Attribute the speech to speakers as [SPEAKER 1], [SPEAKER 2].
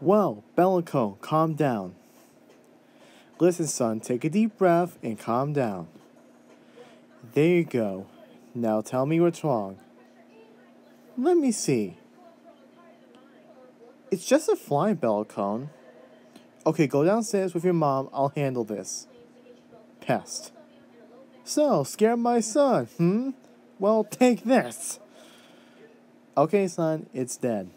[SPEAKER 1] Well, Bellico, calm down. Listen, son, take a deep breath and calm down. There you go. Now tell me what's wrong. Let me see. It's just a fly, Bellicone. Okay, go downstairs with your mom. I'll handle this. Pest. So, scared my son, hmm? Well, take this. Okay, son, it's dead.